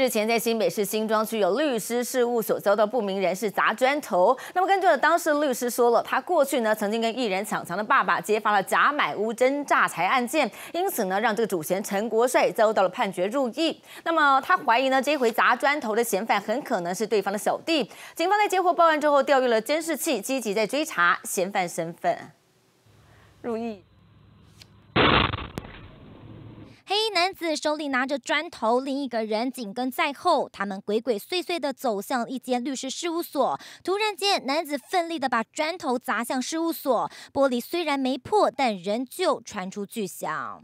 日前，在新北市新庄区有律师事务所遭到不明人士砸砖头。那么，根据了当事律师说了，他过去呢曾经跟艺人抢藏的爸爸揭发了假买屋真诈财案件，因此呢让这个主嫌陈国帅遭到了判决入狱。那么他怀疑呢这回砸砖头的嫌犯很可能是对方的小弟。警方在接获报案之后，调阅了监视器，积极在追查嫌犯身份。入狱。四手里拿着砖头，另一个人紧跟在后。他们鬼鬼祟祟地走向一间律师事务所。突然间，男子奋力地把砖头砸向事务所，玻璃虽然没破，但仍旧传出巨响。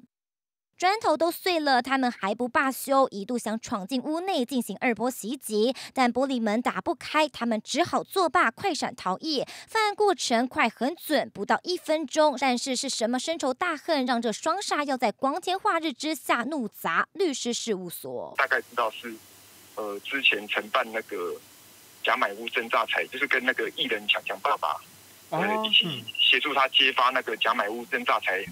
砖头都碎了，他们还不罢休，一度想闯进屋内进行二波袭击，但玻璃门打不开，他们只好作罢，快闪逃逸。犯案过程快很准，不到一分钟。但是是什么深仇大恨，让这双煞要在光天化日之下怒砸律师事务所？大概知道是，呃，之前承办那个假买屋真诈财，就是跟那个艺人强强爸爸，呃，一起协助他揭发那个假买屋真诈财。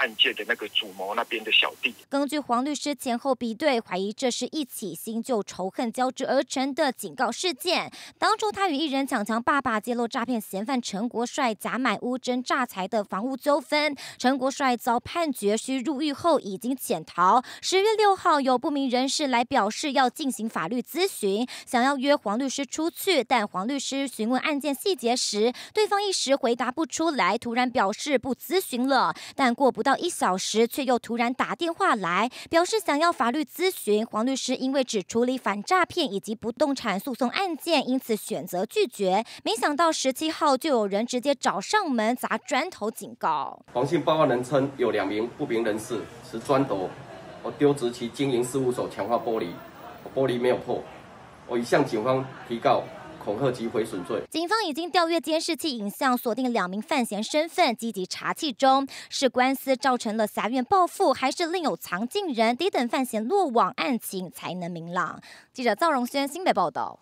案件的那个主谋那边的小弟，根据黄律师前后比对，怀疑这是一起新旧仇恨交织而成的警告事件。当初他与艺人抢强爸爸揭露诈骗嫌犯陈国帅假买屋真诈财的房屋纠纷，陈国帅遭判决需入狱后已经潜逃。十月六号，有不明人士来表示要进行法律咨询，想要约黄律师出去，但黄律师询问案件细节时，对方一时回答不出来，突然表示不咨询了。但过不到。到一小时，却又突然打电话来，表示想要法律咨询。黄律师因为只处理反诈骗以及不动产诉讼案件，因此选择拒绝。没想到十七号就有人直接找上门砸砖头警告。黄姓报案人称有两名不明人士持砖头，我丢掷其经营事务所强化玻璃，玻璃没有破，我已向警方提告。恐吓及毁损罪，警方已经调阅监视器影像，锁定两名犯嫌身份，积极查缉中。是官司造成了狭院报复，还是另有藏镜人？得等范闲落网，案情才能明朗。记者赵荣轩新北报道。